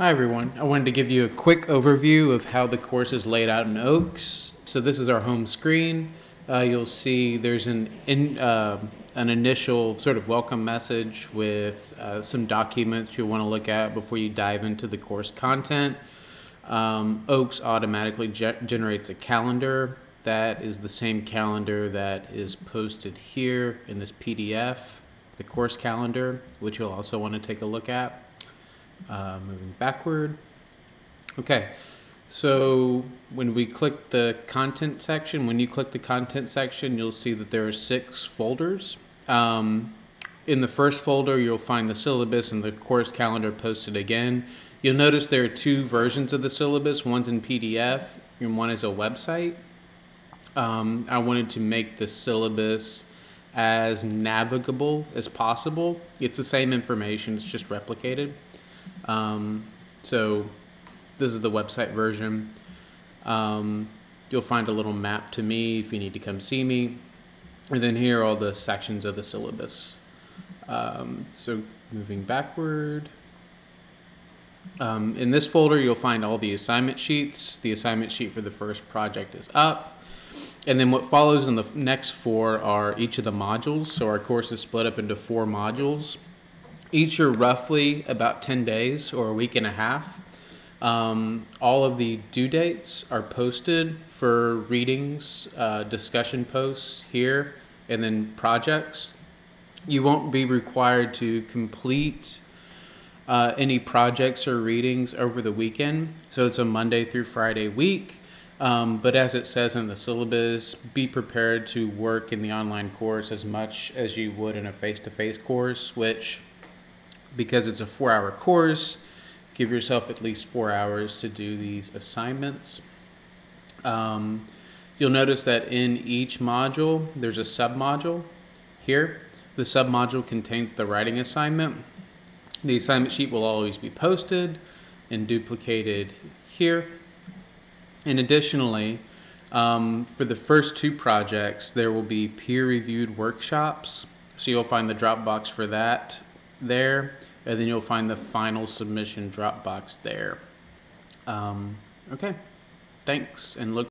Hi everyone. I wanted to give you a quick overview of how the course is laid out in Oaks. So this is our home screen. Uh, you'll see there's an in, uh, an initial sort of welcome message with uh, some documents you'll want to look at before you dive into the course content. Um, Oaks automatically ge generates a calendar. That is the same calendar that is posted here in this PDF, the course calendar, which you'll also want to take a look at. Uh, moving backward. Okay, so when we click the content section, when you click the content section, you'll see that there are six folders. Um, in the first folder, you'll find the syllabus and the course calendar posted again. You'll notice there are two versions of the syllabus. One's in PDF and one is a website. Um, I wanted to make the syllabus as navigable as possible. It's the same information, it's just replicated. Um, so this is the website version. Um, you'll find a little map to me if you need to come see me. And then here are all the sections of the syllabus. Um, so moving backward. Um, in this folder, you'll find all the assignment sheets. The assignment sheet for the first project is up. And then what follows in the next four are each of the modules. So our course is split up into four modules. Each are roughly about 10 days or a week and a half. Um, all of the due dates are posted for readings, uh, discussion posts here, and then projects. You won't be required to complete uh, any projects or readings over the weekend. So it's a Monday through Friday week. Um, but as it says in the syllabus, be prepared to work in the online course as much as you would in a face to face course, which because it's a four hour course, give yourself at least four hours to do these assignments. Um, you'll notice that in each module, there's a submodule here. The submodule contains the writing assignment. The assignment sheet will always be posted and duplicated here. And additionally, um, for the first two projects, there will be peer-reviewed workshops. So you'll find the Dropbox for that there, and then you'll find the final submission Dropbox there. Um, okay, thanks, and look